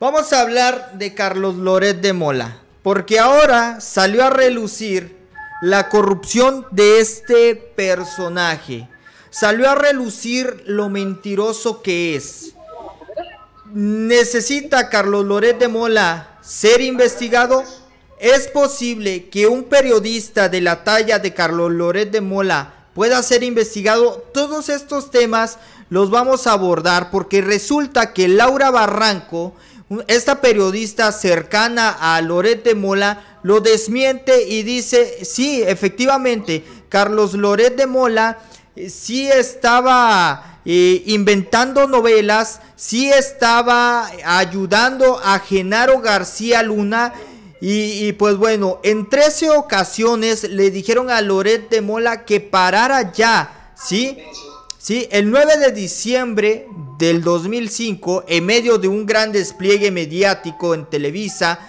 Vamos a hablar de Carlos Loret de Mola, porque ahora salió a relucir la corrupción de este personaje. Salió a relucir lo mentiroso que es. ¿Necesita Carlos Loret de Mola ser investigado? ¿Es posible que un periodista de la talla de Carlos Loret de Mola pueda ser investigado? Todos estos temas los vamos a abordar porque resulta que Laura Barranco, esta periodista cercana a Loret de Mola, lo desmiente y dice, sí, efectivamente, Carlos Loret de Mola eh, sí estaba eh, inventando novelas, sí estaba ayudando a Genaro García Luna y, pues bueno, en 13 ocasiones le dijeron a Loret Mola que parara ya, ¿sí? Sí, el 9 de diciembre del 2005, en medio de un gran despliegue mediático en Televisa,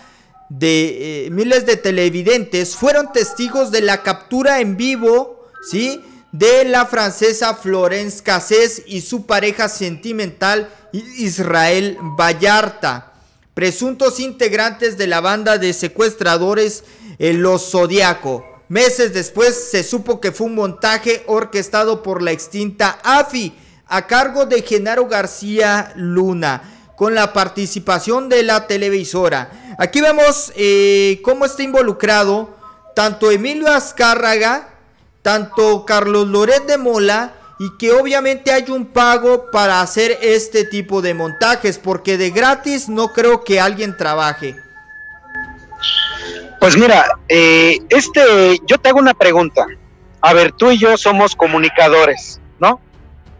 de eh, miles de televidentes fueron testigos de la captura en vivo, ¿sí? De la francesa Florence Cassés y su pareja sentimental Israel Vallarta presuntos integrantes de la banda de secuestradores Los Zodiaco. Meses después se supo que fue un montaje orquestado por la extinta AFI a cargo de Genaro García Luna con la participación de la televisora. Aquí vemos eh, cómo está involucrado tanto Emilio Azcárraga, tanto Carlos Loret de Mola y que obviamente hay un pago para hacer este tipo de montajes, porque de gratis no creo que alguien trabaje. Pues mira, eh, este, yo te hago una pregunta. A ver, tú y yo somos comunicadores, ¿no?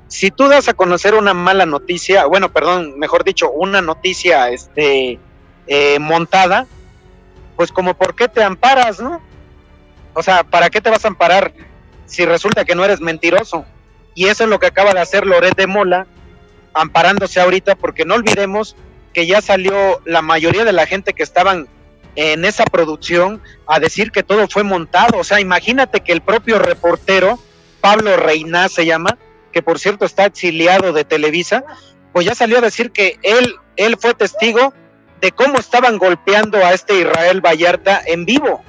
Si tú das a conocer una mala noticia, bueno, perdón, mejor dicho, una noticia, este, eh, montada, pues como por qué te amparas, ¿no? O sea, ¿para qué te vas a amparar si resulta que no eres mentiroso? Y eso es lo que acaba de hacer Loret de Mola, amparándose ahorita, porque no olvidemos que ya salió la mayoría de la gente que estaban en esa producción a decir que todo fue montado. O sea, imagínate que el propio reportero, Pablo Reina se llama, que por cierto está exiliado de Televisa, pues ya salió a decir que él, él fue testigo de cómo estaban golpeando a este Israel Vallarta en vivo.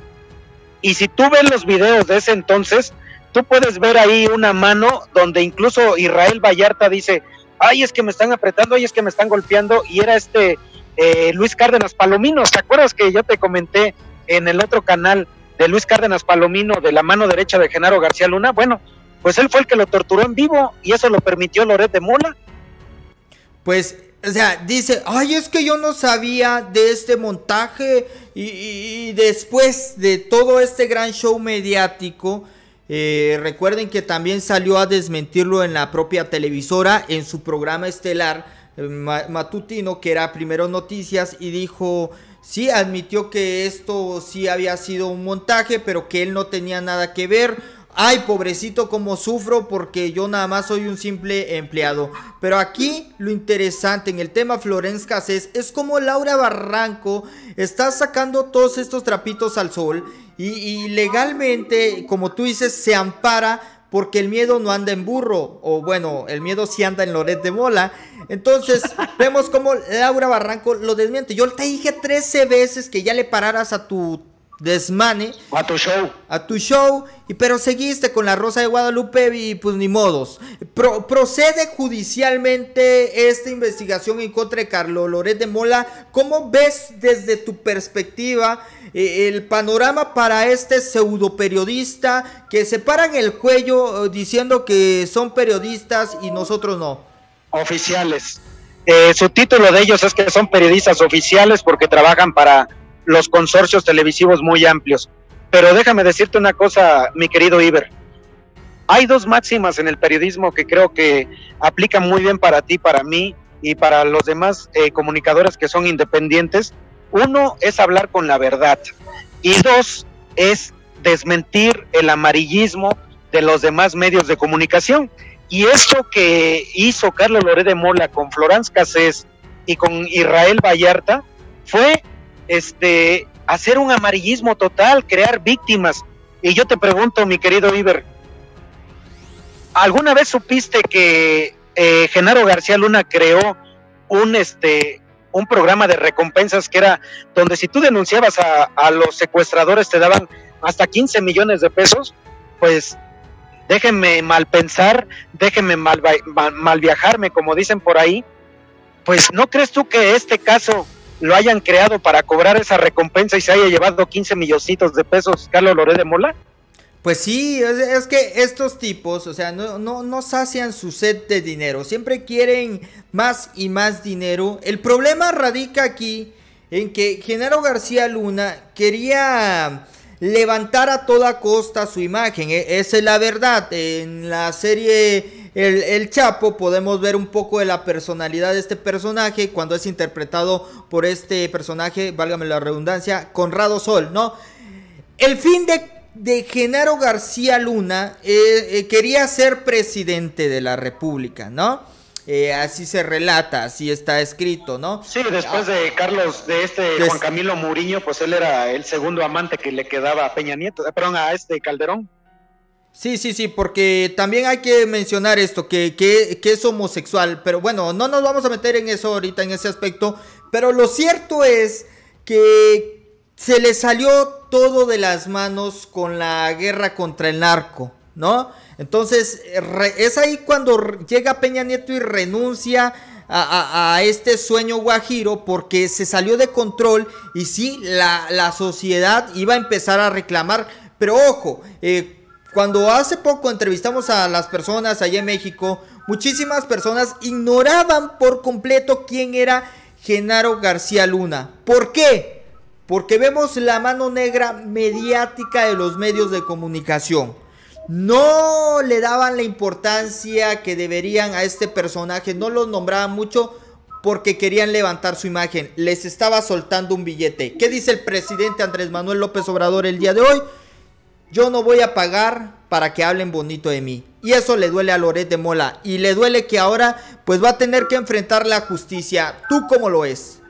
Y si tú ves los videos de ese entonces, tú puedes ver ahí una mano donde incluso Israel Vallarta dice, ay, es que me están apretando, ay, es que me están golpeando, y era este eh, Luis Cárdenas Palomino. ¿Te acuerdas que yo te comenté en el otro canal de Luis Cárdenas Palomino, de la mano derecha de Genaro García Luna? Bueno, pues él fue el que lo torturó en vivo y eso lo permitió Loret de Mola. Pues, o sea, dice, ay, es que yo no sabía de este montaje y, y después de todo este gran show mediático, eh, recuerden que también salió a desmentirlo en la propia televisora, en su programa estelar matutino, que era Primero Noticias, y dijo, sí, admitió que esto sí había sido un montaje, pero que él no tenía nada que ver Ay, pobrecito, como sufro porque yo nada más soy un simple empleado. Pero aquí lo interesante en el tema Florence Cassés es como Laura Barranco está sacando todos estos trapitos al sol y, legalmente, como tú dices, se ampara porque el miedo no anda en burro, o bueno, el miedo sí anda en Loret de Bola. Entonces, vemos como Laura Barranco lo desmiente. Yo te dije 13 veces que ya le pararas a tu desmane. A tu show. A tu show, y, pero seguiste con la Rosa de Guadalupe y pues ni modos. procede judicialmente esta investigación en contra de Carlos Loret de Mola. ¿Cómo ves desde tu perspectiva eh, el panorama para este pseudo periodista que se paran el cuello eh, diciendo que son periodistas y nosotros no? Oficiales. Eh, su título de ellos es que son periodistas oficiales porque trabajan para los consorcios televisivos muy amplios. Pero déjame decirte una cosa, mi querido Iber. Hay dos máximas en el periodismo que creo que aplican muy bien para ti, para mí y para los demás eh, comunicadores que son independientes. Uno es hablar con la verdad y dos es desmentir el amarillismo de los demás medios de comunicación. Y esto que hizo Carlos Loré de Mola con Florence Cassés y con Israel Vallarta fue este, hacer un amarillismo total, crear víctimas. Y yo te pregunto, mi querido Iber, ¿alguna vez supiste que eh, Genaro García Luna creó un, este, un programa de recompensas que era donde si tú denunciabas a, los secuestradores te daban hasta 15 millones de pesos, pues déjenme mal pensar, déjenme mal, mal, viajarme, como dicen por ahí, pues ¿no crees tú que este caso lo hayan creado para cobrar esa recompensa y se haya llevado 15 milloncitos de pesos Carlos Loré de Mola? Pues sí, es, que estos tipos, o sea, no, no, no sacian su sed de dinero, siempre quieren más y más dinero. El problema radica aquí en que Genaro García Luna quería levantar a toda costa su imagen, e, esa es la verdad. En la serie el, el, Chapo podemos ver un poco de la personalidad de este personaje cuando es interpretado por este personaje, válgame la redundancia, Conrado Sol, ¿no? El fin de de Genaro García Luna eh, eh, quería ser presidente de la República, ¿no? Eh, así se relata, así está escrito, ¿no? Sí, después de Carlos, de este Juan Camilo Muriño, pues él era el segundo amante que le quedaba a Peña Nieto, perdón, a este Calderón. Sí, sí, sí, porque también hay que mencionar esto, que, que, es homosexual, pero bueno, no nos vamos a meter en eso ahorita, en ese aspecto, pero lo cierto es que se le salió todo de las manos con la guerra contra el narco, ¿no? Entonces, es ahí cuando llega Peña Nieto y renuncia a, este sueño guajiro porque se salió de control y sí, la, sociedad iba a empezar a reclamar, pero ojo, eh, cuando hace poco entrevistamos a las personas allá en México, muchísimas personas ignoraban por completo quién era Genaro García Luna. ¿Por qué? Porque vemos la mano negra mediática de los medios de comunicación. No le daban la importancia que deberían a este personaje, no lo nombraban mucho porque querían levantar su imagen. Les estaba soltando un billete. ¿Qué dice el presidente Andrés Manuel López Obrador el día de hoy? Yo no voy a pagar para que hablen bonito de mí. Y eso le duele a Loret de Mola. Y le duele que ahora pues va a tener que enfrentar la justicia. ¿Tú cómo lo es?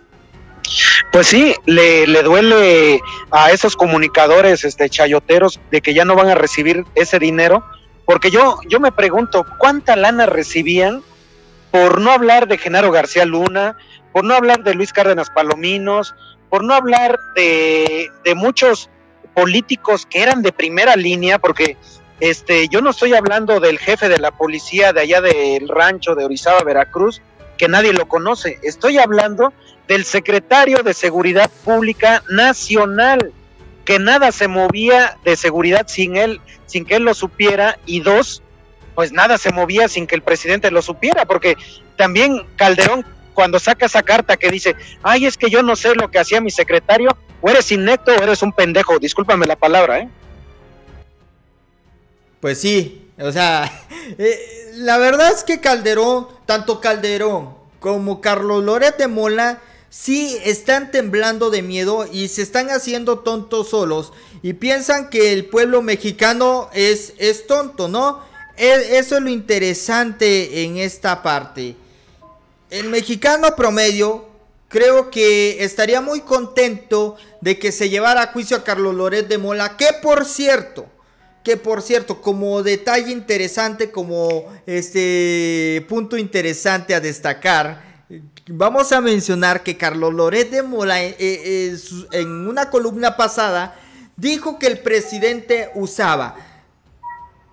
Pues sí, le, le, duele a esos comunicadores este, chayoteros de que ya no van a recibir ese dinero, porque yo, yo me pregunto, ¿cuánta lana recibían por no hablar de Genaro García Luna, por no hablar de Luis Cárdenas Palominos, por no hablar de, de muchos políticos que eran de primera línea, porque este, yo no estoy hablando del jefe de la policía de allá del rancho de Orizaba, Veracruz, que nadie lo conoce. Estoy hablando del secretario de Seguridad Pública Nacional, que nada se movía de seguridad sin él, sin que él lo supiera, y dos, pues nada se movía sin que el presidente lo supiera, porque también Calderón cuando saca esa carta que dice, ay, es que yo no sé lo que hacía mi secretario, o eres inecto o eres un pendejo, discúlpame la palabra, ¿eh? Pues sí, o sea, eh, la verdad es que Calderón, tanto Calderón como Carlos Loret de Mola, sí están temblando de miedo y se están haciendo tontos solos y piensan que el pueblo mexicano es, es tonto, ¿no? E, eso es lo interesante en esta parte. El mexicano promedio creo que estaría muy contento de que se llevara a juicio a Carlos Loret de Mola, que por cierto, que por cierto, como detalle interesante, como este punto interesante a destacar, Vamos a mencionar que Carlos Loret de Mola eh, eh, en una columna pasada dijo que el presidente usaba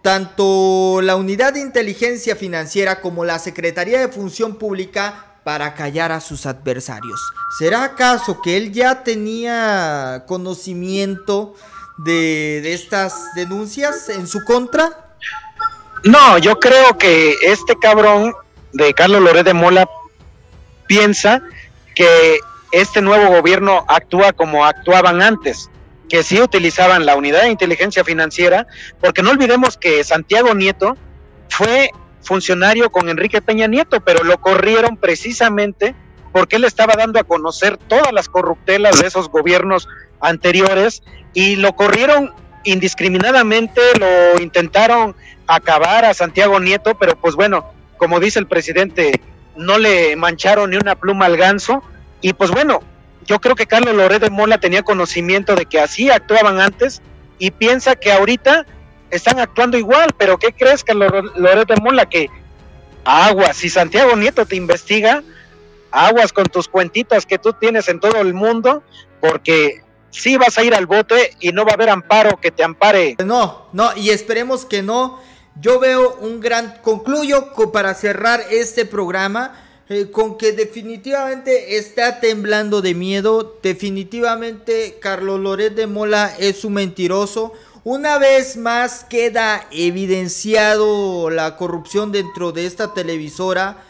tanto la unidad de inteligencia financiera como la Secretaría de Función Pública para callar a sus adversarios. ¿Será acaso que él ya tenía conocimiento de, estas denuncias en su contra? No, yo creo que este cabrón de Carlos Loret de Mola piensa que este nuevo gobierno actúa como actuaban antes, que sí utilizaban la unidad de inteligencia financiera, porque no olvidemos que Santiago Nieto fue funcionario con Enrique Peña Nieto, pero lo corrieron precisamente porque él estaba dando a conocer todas las corruptelas de esos gobiernos anteriores y lo corrieron indiscriminadamente, lo intentaron acabar a Santiago Nieto, pero pues bueno, como dice el presidente, no le mancharon ni una pluma al ganso. Y pues bueno, yo creo que Carlos Loret de Mola tenía conocimiento de que así actuaban antes y piensa que ahorita están actuando igual. Pero ¿qué crees, Carlos Loret de Mola? Que agua, si Santiago Nieto te investiga, aguas con tus cuentitas que tú tienes en todo el mundo, porque sí vas a ir al bote y no va a haber amparo que te ampare. No, no, y esperemos que no. Yo veo un gran, concluyo para cerrar este programa eh, con que definitivamente está temblando de miedo. Definitivamente Carlos Loret de Mola es un mentiroso. Una vez más queda evidenciado la corrupción dentro de esta televisora.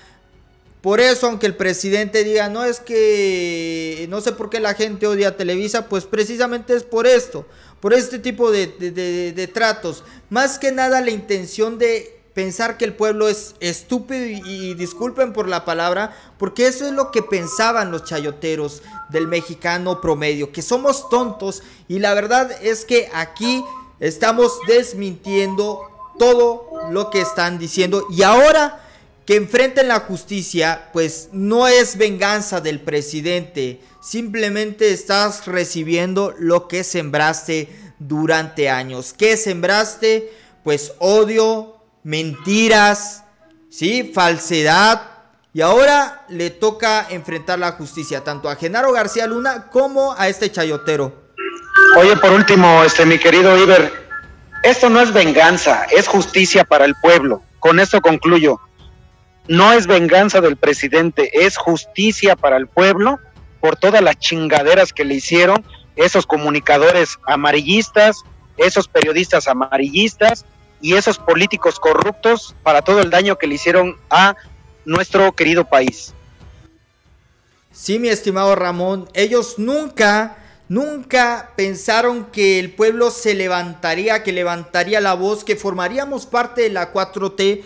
Por eso, aunque el presidente diga, no es que no sé por qué la gente odia Televisa, pues precisamente es por esto, por este tipo de tratos. Más que nada la intención de pensar que el pueblo es estúpido y, disculpen por la palabra, porque eso es lo que pensaban los chayoteros del mexicano promedio, que somos tontos y la verdad es que aquí estamos desmintiendo todo lo que están diciendo y ahora que enfrenten la justicia, pues no es venganza del presidente, simplemente estás recibiendo lo que sembraste durante años. ¿Qué sembraste? Pues odio, mentiras, ¿sí? falsedad. Y ahora le toca enfrentar la justicia, tanto a Genaro García Luna como a este chayotero. Oye, por último, este mi querido Iber, esto no es venganza, es justicia para el pueblo. Con esto concluyo. No es venganza del presidente, es justicia para el pueblo por todas las chingaderas que le hicieron esos comunicadores amarillistas, esos periodistas amarillistas, y esos políticos corruptos para todo el daño que le hicieron a nuestro querido país. Sí, mi estimado Ramón, ellos nunca, nunca pensaron que el pueblo se levantaría, que levantaría la voz, que formaríamos parte de la 4T.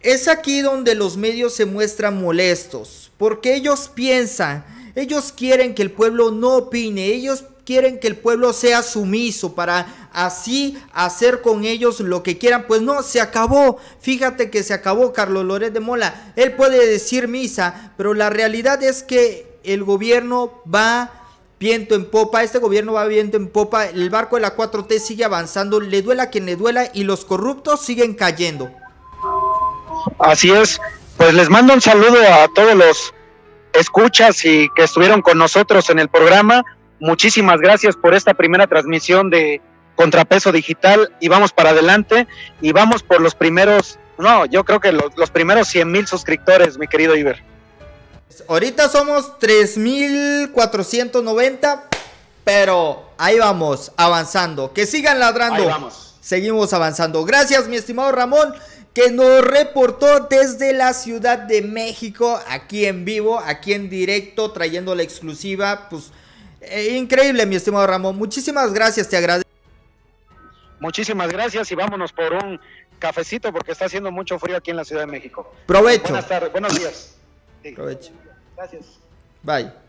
Es aquí donde los medios se muestran molestos, porque ellos piensan, ellos quieren que el pueblo no opine, ellos quieren que el pueblo sea sumiso para así hacer con ellos lo que quieran. Pues no, se acabó. Fíjate que se acabó Carlos Loret de Mola. Él puede decir misa, pero la realidad es que el gobierno va viento en popa, este gobierno va viento en popa, el barco de la 4T sigue avanzando, le duela a quien le duela y los corruptos siguen cayendo. Así es, pues les mando un saludo a todos los escuchas y que estuvieron con nosotros en el programa muchísimas gracias por esta primera transmisión de Contrapeso Digital y vamos para adelante y vamos por los primeros, no, yo creo que los, primeros 100 mil suscriptores, mi querido Iber. Ahorita somos 3.490, pero ahí vamos, avanzando. Que sigan ladrando. Ahí vamos. Seguimos avanzando. Gracias, mi estimado Ramón, que nos reportó desde la Ciudad de México, aquí en vivo, aquí en directo, trayendo la exclusiva, pues eh, increíble, mi estimado Ramón. Muchísimas gracias, te agradezco. Muchísimas gracias y vámonos por un cafecito porque está haciendo mucho frío aquí en la Ciudad de México. Provecho. Buenas tardes, buenos días. Provecho. Gracias. Bye.